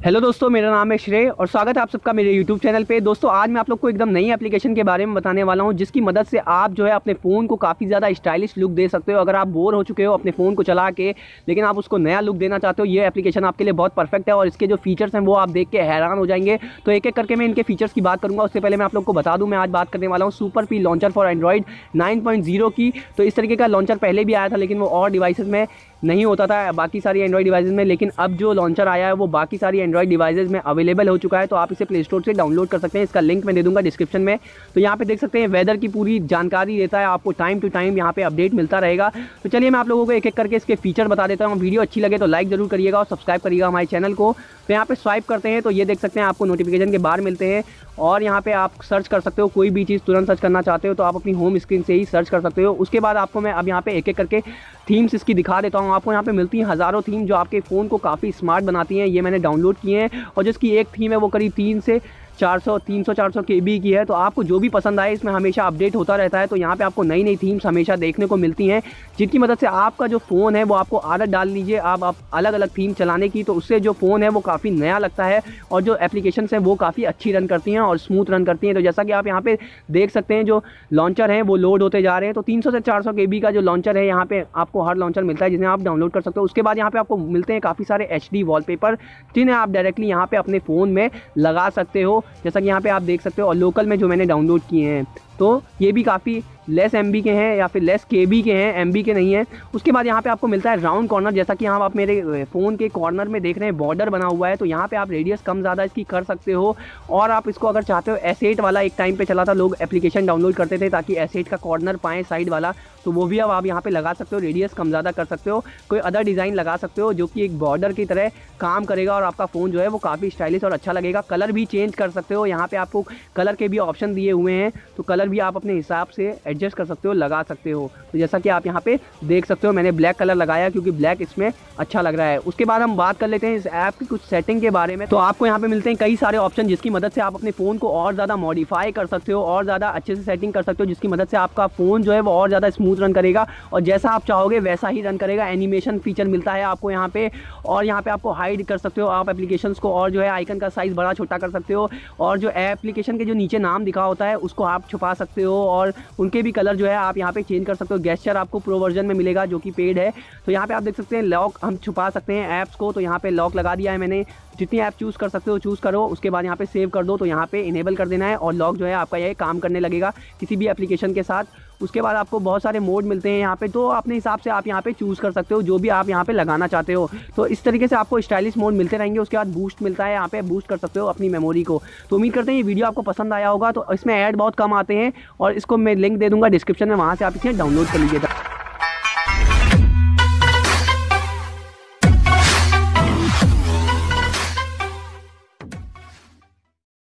Hello दोस्तों, मेरा नाम है श्रेय और स्वागत है आप सबका मेरे यूट्यूब चैनल पे। दोस्तों, आज मैं आप लोग को एकदम नई एप्लीकेशन के बारे में बताने वाला हूँ, जिसकी मदद से आप जो है अपने फ़ोन को काफ़ी ज़्यादा स्टाइलिश लुक दे सकते हो। अगर आप बोर हो चुके हो अपने फ़ोन को चला के, लेकिन आप उसको नया लुक देना चाहते हो, ये एप्लीकेशन आपके लिए बहुत परफेक्ट है और इसके जो फीचर्स हैं वो आप देख के हैरान हो जाएँगे। तो एक एक करके मैं इनके फीचर्स की बात करूँगा, उससे पहले मैं आप लोग को बता दूँ, मैं आज बात करने वाला हूँ super P launcher for Android nine की। तो इस तरीके का लॉन्चर पहले भी आया था, लेकिन वो और डिवाइसेज में नहीं होता था, बाकी सारी एंड्रॉइड डिवाइसेज में, लेकिन अब जो लॉन्चर आया है, वो बाकी सारी एंड्रॉइड डिवाइसेज में अवेलेबल हो चुका है तो आप इसे प्ले स्टोर से डाउनलोड कर सकते हैं। इसका लिंक मैं दे दूँगा डिस्क्रिप्शन में। तो यहाँ पे देख सकते हैं वेदर की पूरी जानकारी देता है, आपको टाइम टू टाइम यहाँ पे अपडेट मिलता रहेगा। तो चलिए मैं आप लोगों को एक एक करके इसके फीचर बता देता हूँ। वीडियो अच्छी लगे तो लाइक ज़रूर करिएगा और सब्सक्राइब करिएगा हमारे चैनल को। तो यहाँ पे स्वाइप करते हैं तो ये देख सकते हैं आपको नोटिफिकेशन के बाहर मिलते हैं। और यहाँ पे आप सर्च कर सकते हो, कोई भी चीज़ तुरंत सर्च करना चाहते हो तो आप अपनी होम स्क्रीन से ही सर्च कर सकते हो। उसके बाद आपको मैं अब यहाँ पे एक एक करके थीम्स इसकी दिखा देता हूँ। आपको यहाँ पे मिलती हैं हज़ारों थीम जो आपके फ़ोन को काफ़ी स्मार्ट बनाती हैं। ये मैंने डाउनलोड किए हैं और जिसकी एक थीम है वो करीब तीन से 400 300 400 के बी की है तो आपको जो भी पसंद आए इसमें हमेशा अपडेट होता रहता है तो यहाँ पे आपको नई नई थीम्स हमेशा देखने को मिलती हैं जिनकी मदद से आपका जो फ़ोन है वो आपको आदत डाल लीजिए आप, आप अलग अलग थीम चलाने की तो उससे जो फ़ोन है वो काफ़ी नया लगता है और जो एप्लीकेशन है वो काफ़ी अच्छी रन करती हैं और स्मूथ रन करती हैं तो जैसा कि आप यहाँ पे देख सकते हैं जो लॉन्चर हैं वो लोड होते जा रहे हैं तो तीन सौ से चार सौ का जो लॉन्चर है यहाँ पे आपको हर लॉन्चर मिलता है जिन्हें आप डाउनलोड कर सकते हो उसके बाद यहाँ पे आपको मिलते हैं काफ़ी सारे एच डी जिन्हें आप डायरेक्टली यहाँ पर अपने फ़ोन में लगा सकते हो जैसा कि यहाँ पे आप देख सकते हो, और लोकल में जो मैंने डाउनलोड किए हैं तो ये भी काफ़ी लेस एमबी के हैं या फिर लेस के के हैं एमबी के नहीं है। उसके बाद यहाँ पे आपको मिलता है राउंड कॉर्नर जैसा कि यहाँ आप मेरे फ़ोन के कॉर्नर में देख रहे हैं बॉर्डर बना हुआ है तो यहाँ पे आप रेडियस कम ज़्यादा इसकी कर सकते हो। और आप इसको अगर चाहते हो एसेट वाला एक टाइम पे चला था, लोग एप्लीकेशन डाउनलोड करते थे ताकि एसेट का कॉर्नर पाएँ साइड वाला तो वो भी अब आप यहाँ पर लगा सकते हो रेडियस कम ज़्यादा कर सकते हो। कोई अदर डिज़ाइन लगा सकते हो, जो कि एक बॉर्डर की तरह काम करेगा और आपका फ़ोन जो है वो काफ़ी स्टाइलिश और अच्छा लगेगा। कलर भी चेंज कर सकते हो, यहाँ पर आपको कलर के भी ऑप्शन दिए हुए हैं तो कलर भी आप अपने हिसाब से एडजस्ट कर सकते हो, लगा सकते हो। तो जैसा कि आप यहाँ पे देख सकते हो, मैंने ब्लैक कलर लगाया क्योंकि ब्लैक इसमें अच्छा लग रहा है। उसके बाद हम बात कर लेते हैं इस ऐप की कुछ सेटिंग के बारे में। तो आपको यहाँ पे मिलते हैं कई सारे ऑप्शन जिसकी मदद से आप अपने फ़ोन को और ज़्यादा मॉडिफाई कर सकते हो, और ज़्यादा अच्छे से सेटिंग कर सकते हो, जिसकी मदद से आपका फ़ोन जो है वो और ज़्यादा स्मूथ रन करेगा। और जैसा आप चाहोगे वैसा ही रन करेगा। एनिमेशन फीचर मिलता है आपको यहाँ पे, और यहाँ पे आपको हाइड कर सकते हो आप एप्लीकेशन को, और जो है आइकन का साइज़ बड़ा छोटा कर सकते हो। और जो एप्लीकेशन के जो नीचे नाम दिखा होता है, उसको आप छुपा सकते हो और उनके भी कलर जो है आप यहाँ पे चेंज कर सकते हो। गेस्चर आपको प्रो वर्जन में मिलेगा जो कि पेड है। तो यहाँ पे आप देख सकते हैं लॉक हम छुपा सकते हैं ऐप्स को। तो यहाँ पे लॉक लगा दिया है मैंने। जितनी ऐप चूज़ कर सकते हो चूज़ करो। उसके बाद यहाँ पे सेव कर दो। तो यहाँ पे इनेबल कर देना है और लॉक जो है आपका यह काम करने लगेगा किसी भी एप्लीकेशन के साथ। उसके बाद आपको बहुत सारे मोड मिलते हैं यहाँ पे तो अपने हिसाब से आप यहाँ पे चूज़ कर सकते हो, जो भी आप यहाँ पे लगाना चाहते हो। तो इस तरीके से आपको स्टाइलिश मोड मिलते रहेंगे, उसके बाद बूस्ट मिलता है, यहाँ पे बूस्ट कर सकते हो अपनी मेमोरी को। तो उम्मीद करते हैं ये वीडियो आपको पसंद आया होगा तो इसमें ऐड बहुत कम आते हैं, और इसको मैं लिंक दे दूँगा डिस्क्रिप्शन में, वहाँ से आप इसे डाउनलोड कर लीजिएगा।